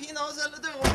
He 子了，对不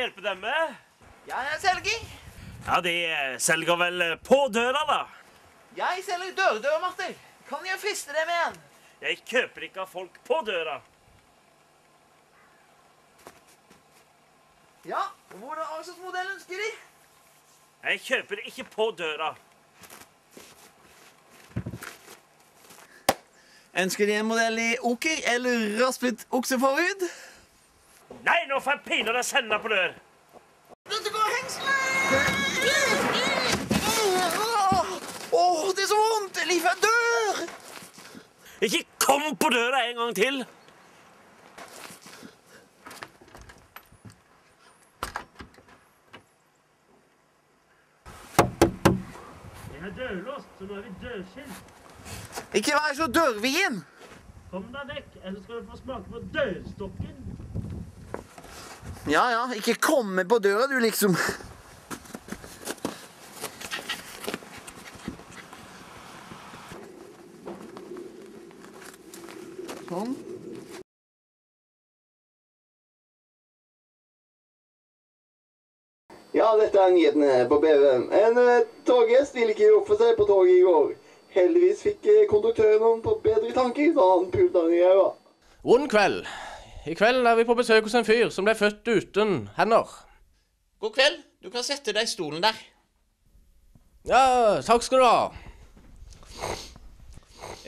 hjelpe dem med? Jeg er selger. Ja, de eh, selger vel eh, på døra, da. Jeg selger dørdørmatter. Kan jeg friste dem igjen? Jeg kjøper ikke av folk på døra. Ja, hvordan slags modell ønsker de? Jeg kjøper ikke på døra. Ønsker de en modell i oker eller raspet okseforhud? Nei, nå får jeg pinadø sende på dør. Dette går hengselet! Åh, det er så vondt! Livet er dør! Ikke kom på døra en gang til. Jeg er dørlåst, så nå er vi dørskilt. Ikke vær så dørvien! Kom deg vekk, ellers skal du få smake på dørstokken. Ja, ja, ikke komme på døra, du, liksom. Sånn. Ja, dette er nyhetene på BVM. En eh, toggjest ville ikke oppføre seg på toget i går. Heldigvis fikk eh, konduktøren noen på bedre tanker da han pulte han i øya. Vond kveld. I kveld er vi på besøk hos en fyr som ble født uten hender. God kveld. Du kan sette deg i stolen der. Ja, takk skal du ha.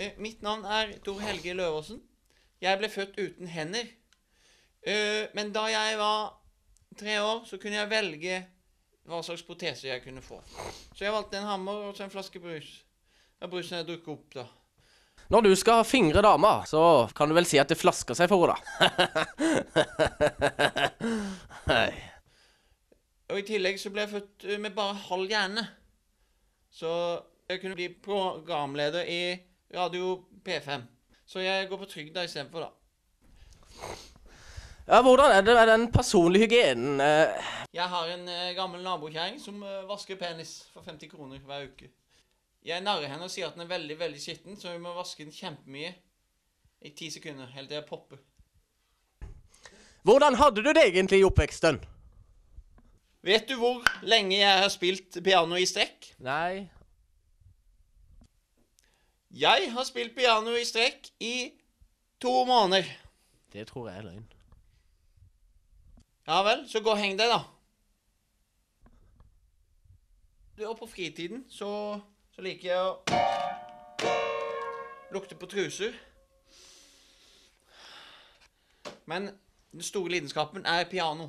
Eh, mitt navn er Tor Helge Løvaasen. Jeg ble født uten hender. Eh, men da jeg var tre år, så kunne jeg velge hva slags protese jeg kunne få. Så jeg valgte en hammer og så en flaske brus. Ja, brusen jeg drukket opp, da. Når du skal fingre dama, så kan du vel si at det flasker seg for henne, da. Hei. Og i tillegg så ble jeg født eh, med bare halv hjerne. Så jeg kunne bli programleder i Radio P5. Så jeg går på trygda istedenfor, da. Ja, hvordan er det med den personlige hygienen? Eh, Jeg har en eh, gammel nabokjerring som vasker penis for 50 kroner hver uke. Jeg narrer henne og sier at den er veldig veldig skitten, så vi må vaske den kjempemye i ti sekunder, helt til jeg popper. Hvordan hadde du det egentlig i oppveksten? Vet du hvor lenge jeg har spilt piano i strekk? Nei. Jeg har spilt piano i strekk i to måneder. Det tror jeg er løgn. Ja vel, så gå og heng deg, da. Du, Og på fritiden så, så liker jeg å lukte på truser. Men den store lidenskapen er piano.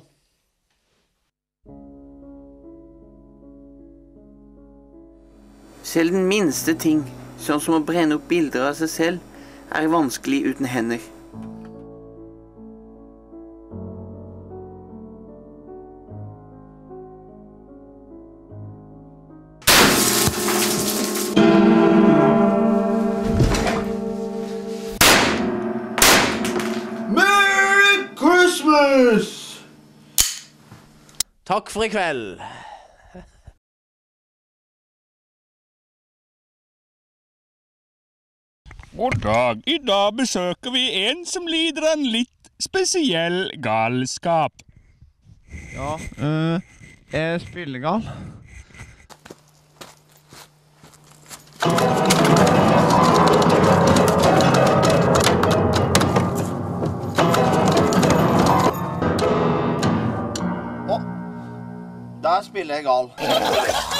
Selv den minste ting, sånn som å brenne opp bilder av seg selv, er vanskelig uten hender. Takk for i kveld. God dag. I dag besøker vi en som lider av en litt spesiell galskap. Ja, øh, jeg er spillegal. Der